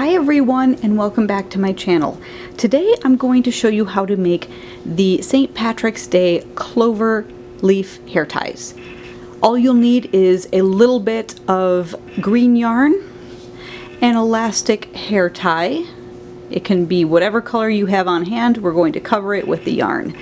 Hi everyone and welcome back to my channel. Today I'm going to show you how to make the St. Patrick's Day clover leaf hair ties. All you'll need is a little bit of green yarn, an elastic hair tie. It can be whatever color you have on hand. We're going to cover it with the yarn.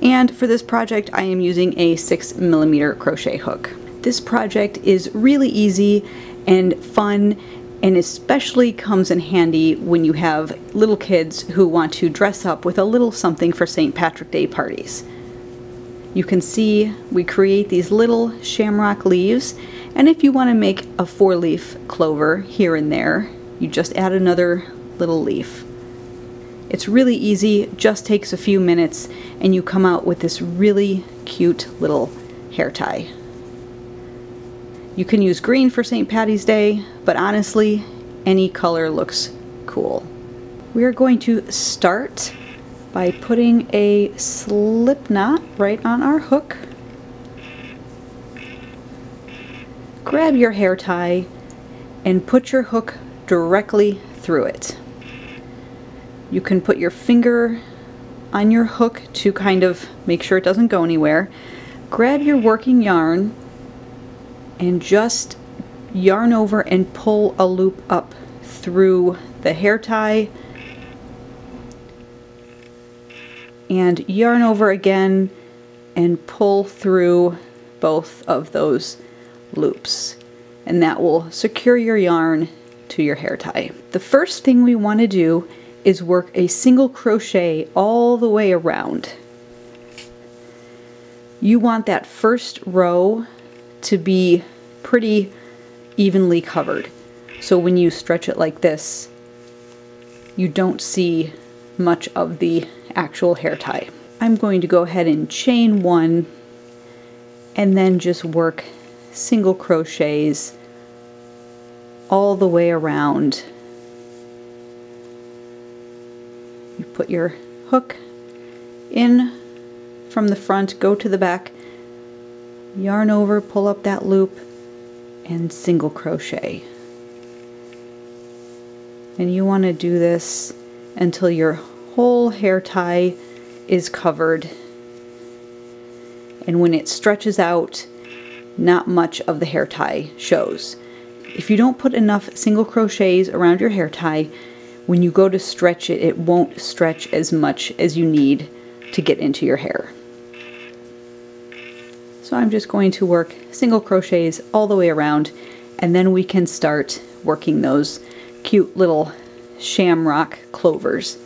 And for this project I am using a 6 millimeter crochet hook. This project is really easy and fun and especially comes in handy when you have little kids who want to dress up with a little something for St. Patrick Day parties. You can see we create these little shamrock leaves and if you want to make a four leaf clover here and there you just add another little leaf. It's really easy, just takes a few minutes and you come out with this really cute little hair tie. You can use green for St. Patty's Day, but honestly, any color looks cool. We are going to start by putting a slip knot right on our hook. Grab your hair tie and put your hook directly through it. You can put your finger on your hook to kind of make sure it doesn't go anywhere. Grab your working yarn and just yarn over and pull a loop up through the hair tie and yarn over again and pull through both of those loops and that will secure your yarn to your hair tie. The first thing we want to do is work a single crochet all the way around. You want that first row to be pretty evenly covered. So when you stretch it like this, you don't see much of the actual hair tie. I'm going to go ahead and chain one and then just work single crochets all the way around. You put your hook in from the front, go to the back, yarn over, pull up that loop, and single crochet. And you want to do this until your whole hair tie is covered. And when it stretches out, not much of the hair tie shows. If you don't put enough single crochets around your hair tie, when you go to stretch it, it won't stretch as much as you need to get into your hair. So I'm just going to work single crochets all the way around and then we can start working those cute little shamrock clovers.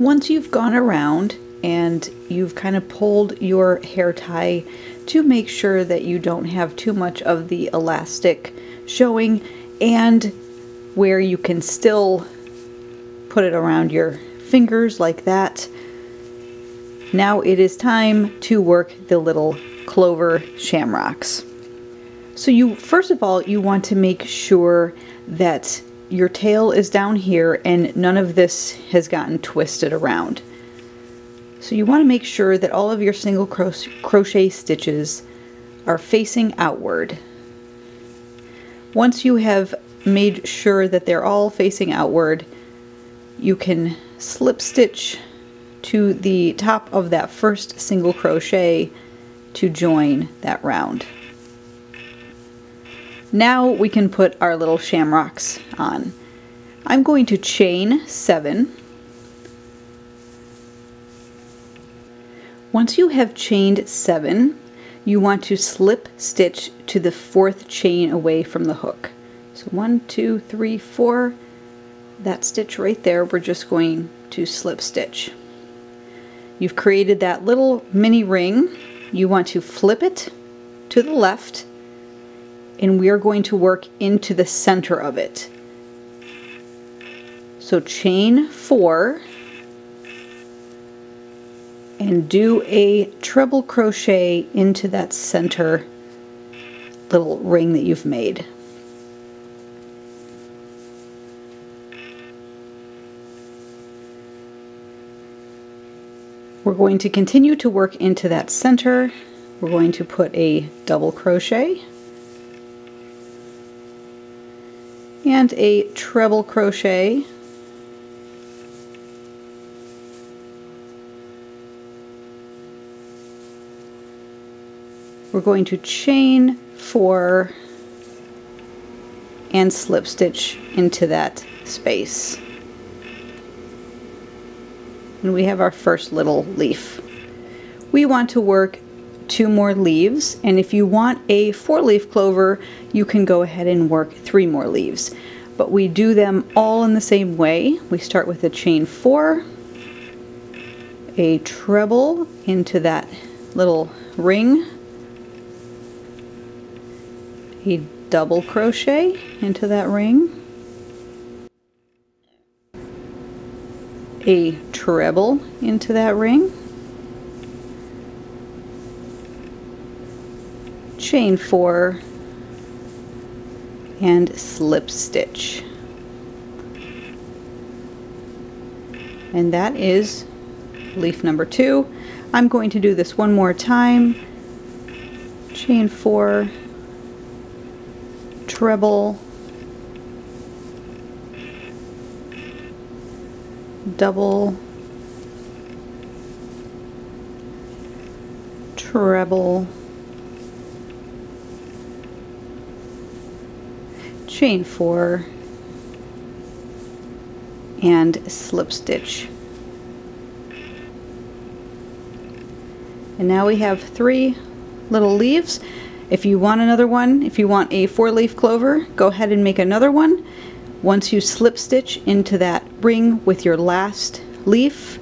Once you've gone around and you've kind of pulled your hair tie to make sure that you don't have too much of the elastic showing and where you can still put it around your fingers like that now it is time to work the little clover shamrocks. So you, first of all, you want to make sure that your tail is down here and none of this has gotten twisted around. So you want to make sure that all of your single cro crochet stitches are facing outward. Once you have made sure that they're all facing outward, you can slip stitch to the top of that first single crochet to join that round. Now we can put our little shamrocks on. I'm going to chain seven. Once you have chained seven, you want to slip stitch to the fourth chain away from the hook. So one, two, three, four, that stitch right there, we're just going to slip stitch. You've created that little mini ring. You want to flip it to the left and we are going to work into the center of it. So chain four and do a treble crochet into that center little ring that you've made. We're going to continue to work into that center. We're going to put a double crochet. and a treble crochet we're going to chain four and slip stitch into that space and we have our first little leaf. We want to work two more leaves and if you want a four leaf clover you can go ahead and work three more leaves. But we do them all in the same way. We start with a chain four a treble into that little ring a double crochet into that ring a treble into that ring. Chain four and slip stitch. And that is leaf number two. I'm going to do this one more time. Chain four treble double treble chain four and slip stitch. And now we have three little leaves. If you want another one if you want a four leaf clover go ahead and make another one once you slip stitch into that ring with your last leaf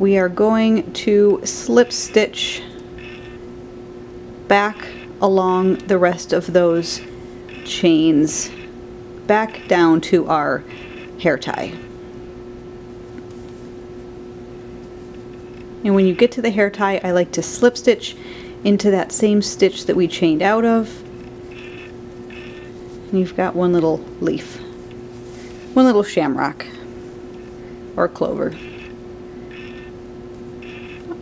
we are going to slip stitch back along the rest of those chains back down to our hair tie. And when you get to the hair tie, I like to slip stitch into that same stitch that we chained out of. And you've got one little leaf, one little shamrock or clover.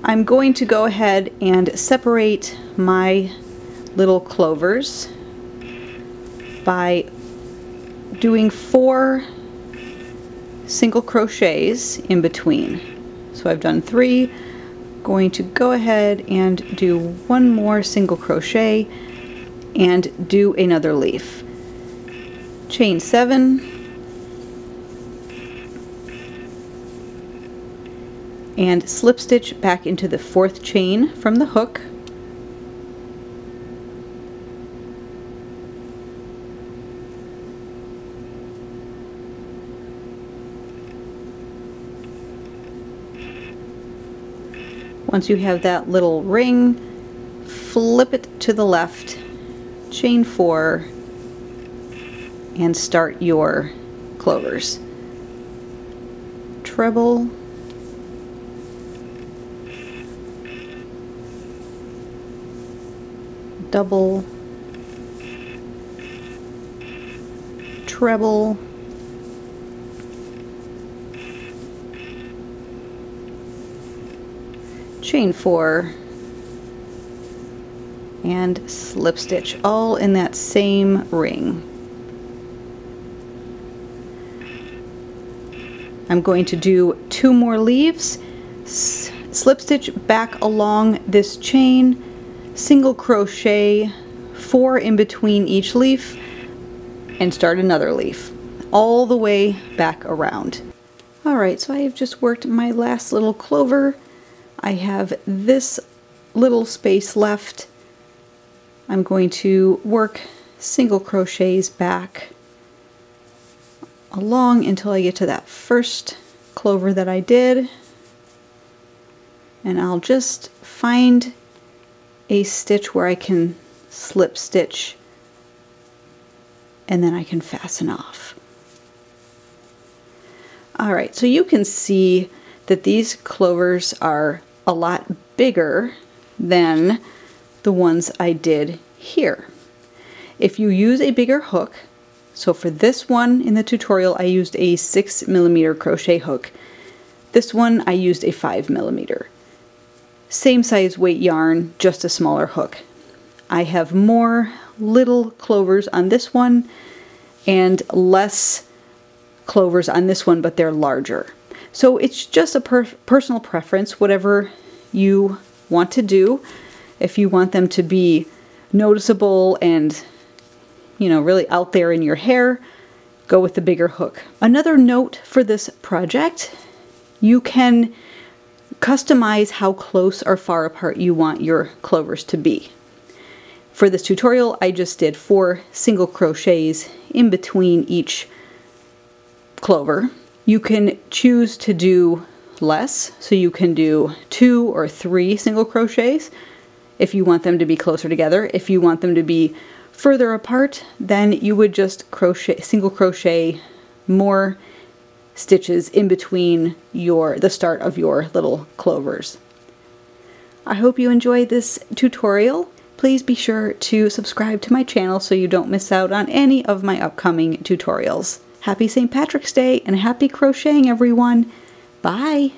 I'm going to go ahead and separate my little clovers by doing four single crochets in between. So I've done three, going to go ahead and do one more single crochet and do another leaf. Chain seven, and slip stitch back into the fourth chain from the hook. Once you have that little ring, flip it to the left, chain four, and start your clovers. Treble, double, treble, chain four and slip stitch all in that same ring. I'm going to do two more leaves, slip stitch back along this chain, single crochet, four in between each leaf, and start another leaf all the way back around. Alright, so I have just worked my last little clover I have this little space left. I'm going to work single crochets back along until I get to that first clover that I did and I'll just find a stitch where I can slip stitch and then I can fasten off. Alright, so you can see that these clovers are a lot bigger than the ones I did here. If you use a bigger hook, so for this one in the tutorial I used a 6 millimeter crochet hook. This one I used a 5 millimeter. Same size weight yarn, just a smaller hook. I have more little clovers on this one and less clovers on this one, but they're larger. So it's just a per personal preference, whatever you want to do. If you want them to be noticeable and, you know, really out there in your hair, go with the bigger hook. Another note for this project, you can customize how close or far apart you want your clovers to be. For this tutorial, I just did four single crochets in between each clover. You can choose to do less, so you can do two or three single crochets if you want them to be closer together. If you want them to be further apart, then you would just crochet, single crochet more stitches in between your the start of your little clovers. I hope you enjoyed this tutorial. Please be sure to subscribe to my channel so you don't miss out on any of my upcoming tutorials. Happy St. Patrick's Day and happy crocheting everyone! Bye!